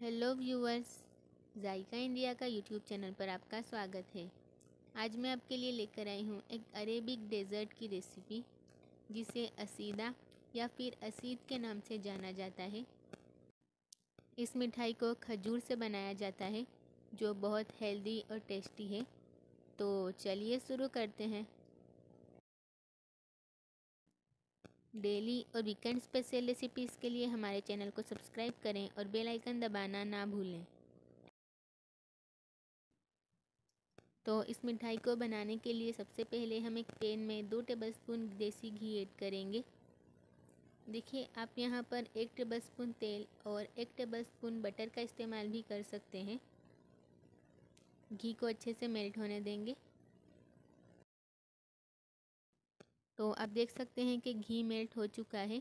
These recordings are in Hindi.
हेलो व्यूअर्स, जायका इंडिया का यूट्यूब चैनल पर आपका स्वागत है। आज मैं आपके लिए लेकर आई हूँ एक अरेबिक डेज़र्ट की रेसिपी, जिसे असीदा या फिर असीद के नाम से जाना जाता है। इस मिठाई को खजूर से बनाया जाता है, जो बहुत हेल्दी और टेस्टी है। तो चलिए शुरू करते हैं। डेली और वीकेंड स्पेशल रेसिपीज़ के लिए हमारे चैनल को सब्सक्राइब करें और बेल आइकन दबाना ना भूलें। तो इस मिठाई को बनाने के लिए सबसे पहले हम एक पैन में दो टेबलस्पून देसी घी ऐड करेंगे। देखिए, आप यहाँ पर एक टेबलस्पून तेल और एक टेबलस्पून बटर का इस्तेमाल भी कर सकते हैं। घी को अच्छे से मेल्ट होने देंगे। तो आप देख सकते हैं कि घी मेल्ट हो चुका है।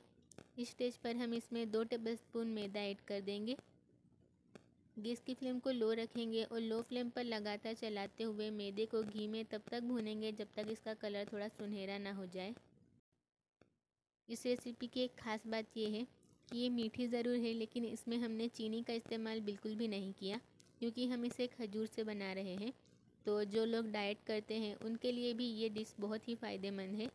इस स्टेज पर हम इसमें दो टेबलस्पून मैदा ऐड कर देंगे। गैस की फ्लेम को लो रखेंगे और लो फ्लेम पर लगातार चलाते हुए मैदे को घी में तब तक भूनेंगे जब तक इसका कलर थोड़ा सुनहरा ना हो जाए। इस रेसिपी की एक ख़ास बात यह है कि ये मीठी ज़रूर है, लेकिन इसमें हमने चीनी का इस्तेमाल बिल्कुल भी नहीं किया, क्योंकि हम इसे खजूर से बना रहे हैं। तो जो लोग डाइट करते हैं, उनके लिए भी ये डिश बहुत ही फ़ायदेमंद है।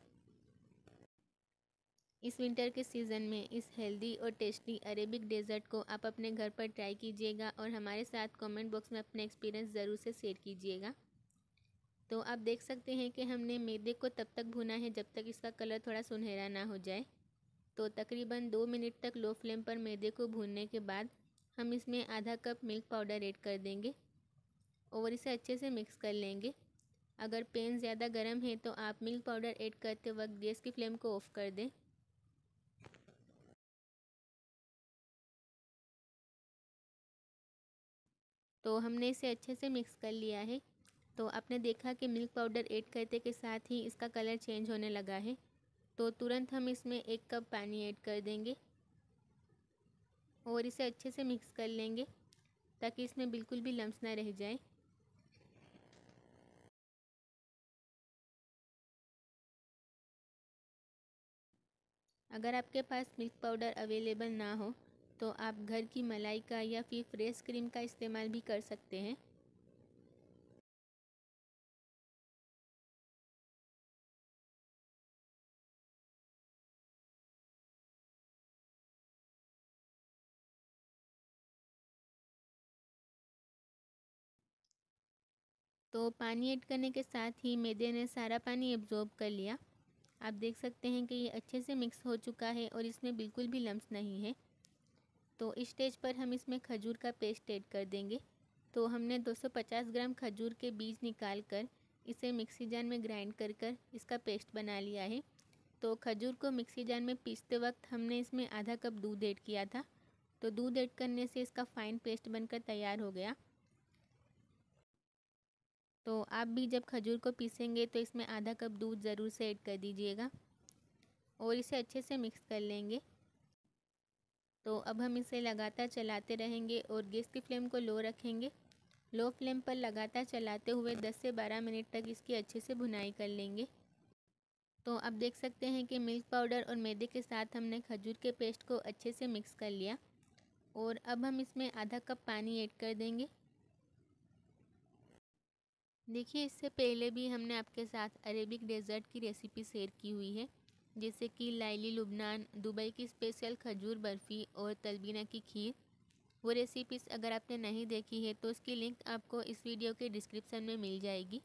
इस विंटर के सीज़न में इस हेल्दी और टेस्टी अरेबिक डेज़र्ट को आप अपने घर पर ट्राई कीजिएगा और हमारे साथ कमेंट बॉक्स में अपने एक्सपीरियंस ज़रूर से शेयर कीजिएगा। तो आप देख सकते हैं कि हमने मैदे को तब तक भुना है जब तक इसका कलर थोड़ा सुनहरा ना हो जाए। तो तकरीबन दो मिनट तक लो फ्लेम पर मैदे को भूनने के बाद हम इसमें आधा कप मिल्क पाउडर ऐड कर देंगे और इसे अच्छे से मिक्स कर लेंगे। अगर पेन ज़्यादा गर्म है तो आप मिल्क पाउडर ऐड करते वक्त गैस की फ्लेम को ऑफ़ कर दें। तो हमने इसे अच्छे से मिक्स कर लिया है। तो आपने देखा कि मिल्क पाउडर ऐड करते के साथ ही इसका कलर चेंज होने लगा है। तो तुरंत हम इसमें एक कप पानी ऐड कर देंगे और इसे अच्छे से मिक्स कर लेंगे ताकि इसमें बिल्कुल भी लम्स ना रह जाए। अगर आपके पास मिल्क पाउडर अवेलेबल ना हो तो आप घर की मलाई का या फिर फ्रेश क्रीम का इस्तेमाल भी कर सकते हैं। तो पानी ऐड करने के साथ ही मैदे ने सारा पानी एब्जॉर्ब कर लिया। आप देख सकते हैं कि ये अच्छे से मिक्स हो चुका है और इसमें बिल्कुल भी लम्स नहीं है। तो इस स्टेज पर हम इसमें खजूर का पेस्ट ऐड कर देंगे। तो हमने 250 ग्राम खजूर के बीज निकाल कर इसे मिक्सी जार में ग्राइंड कर कर इसका पेस्ट बना लिया है। तो खजूर को मिक्सी जार में पीसते वक्त हमने इसमें आधा कप दूध ऐड किया था। तो दूध ऐड करने से इसका फ़ाइन पेस्ट बनकर तैयार हो गया। तो आप भी जब खजूर को पीसेंगे तो इसमें आधा कप दूध ज़रूर से ऐड कर दीजिएगा और इसे अच्छे से मिक्स कर लेंगे। तो अब हम इसे लगातार चलाते रहेंगे और गैस की फ्लेम को लो रखेंगे। लो फ्लेम पर लगातार चलाते हुए 10 से 12 मिनट तक इसकी अच्छे से भुनाई कर लेंगे। तो अब देख सकते हैं कि मिल्क पाउडर और मैदे के साथ हमने खजूर के पेस्ट को अच्छे से मिक्स कर लिया और अब हम इसमें आधा कप पानी ऐड कर देंगे। देखिए, इससे पहले भी हमने आपके साथ अरेबिक डेज़र्ट की रेसिपी शेयर की हुई है। जैसे कि लाइली लुबनान, दुबई की स्पेशल खजूर बर्फ़ी और तलबीना की खीर। वो रेसिपीज़ अगर आपने नहीं देखी है तो उसकी लिंक आपको इस वीडियो के डिस्क्रिप्शन में मिल जाएगी।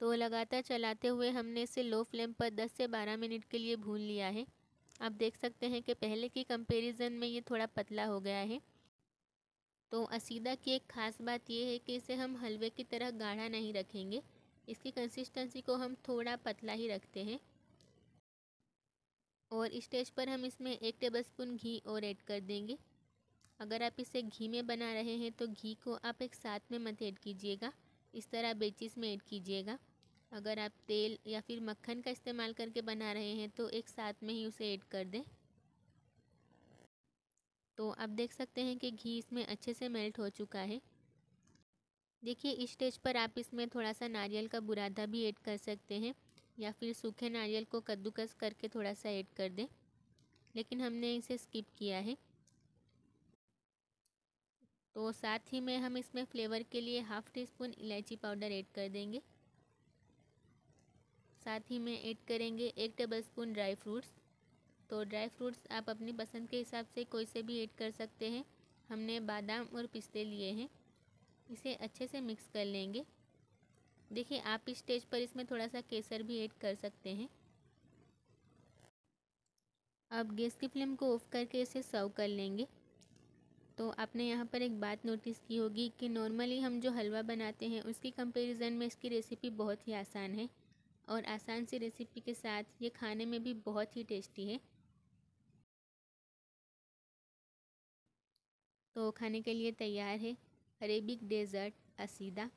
तो लगातार चलाते हुए हमने इसे लो फ्लेम पर 10 से 12 मिनट के लिए भून लिया है। आप देख सकते हैं कि पहले की कंपैरिजन में ये थोड़ा पतला हो गया है। तो असीदा की एक ख़ास बात यह है कि इसे हम हलवे की तरह गाढ़ा नहीं रखेंगे। इसकी कंसिस्टेंसी को हम थोड़ा पतला ही रखते हैं। और स्टेज पर हम इसमें एक टेबलस्पून घी और ऐड कर देंगे। अगर आप इसे घी में बना रहे हैं तो घी को आप एक साथ में मत ऐड कीजिएगा। इस तरह बेचिस में ऐड कीजिएगा। अगर आप तेल या फिर मक्खन का इस्तेमाल करके बना रहे हैं तो एक साथ में ही उसे ऐड कर दें। तो आप देख सकते हैं कि घी इसमें अच्छे से मेल्ट हो चुका है। देखिए, इस स्टेज पर आप इसमें थोड़ा सा नारियल का बुरादा भी ऐड कर सकते हैं, या फिर सूखे नारियल को कद्दूकस करके थोड़ा सा ऐड कर दें, लेकिन हमने इसे स्किप किया है। तो साथ ही में हम इसमें फ्लेवर के लिए हाफ़ टी स्पून इलायची पाउडर ऐड कर देंगे। साथ ही में ऐड करेंगे एक टेबल स्पून ड्राई फ्रूट्स। तो ड्राई फ्रूट्स आप अपनी पसंद के हिसाब से कोई से भी ऐड कर सकते हैं। हमने बादाम और पिस्ते लिए हैं। इसे अच्छे से मिक्स कर लेंगे। देखिए, आप इस स्टेज पर इसमें थोड़ा सा केसर भी ऐड कर सकते हैं। अब गैस की फ्लेम को ऑफ़ करके इसे सर्व कर लेंगे। तो आपने यहाँ पर एक बात नोटिस की होगी कि नॉर्मली हम जो हलवा बनाते हैं, उसकी कंपैरिजन में इसकी रेसिपी बहुत ही आसान है। और आसान सी रेसिपी के साथ ये खाने में भी बहुत ही टेस्टी है। तो खाने के लिए तैयार है। अरेबिक डेज़र्ट असीदा,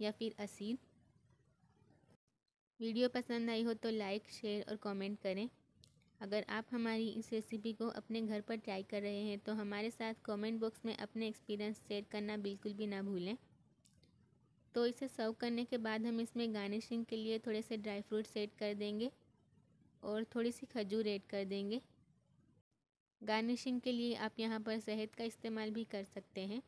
या फिर असीद। वीडियो पसंद आई हो तो लाइक शेयर और कमेंट करें। अगर आप हमारी इस रेसिपी को अपने घर पर ट्राई कर रहे हैं तो हमारे साथ कमेंट बॉक्स में अपने एक्सपीरियंस शेयर करना बिल्कुल भी ना भूलें। तो इसे सर्व करने के बाद हम इसमें गार्निशिंग के लिए थोड़े से ड्राई फ्रूट्स ऐड कर देंगे और थोड़ी सी खजूर ऐड कर देंगे। गार्निशिंग के लिए आप यहाँ पर शहद का इस्तेमाल भी कर सकते हैं।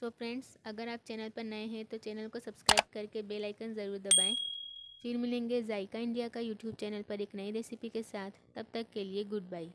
सो फ्रेंड्स अगर आप चैनल पर नए हैं तो चैनल को सब्सक्राइब करके बेल आइकन ज़रूर दबाएँ। फिर मिलेंगे जायका इंडिया का यूट्यूब चैनल पर एक नई रेसिपी के साथ। तब तक के लिए गुड बाय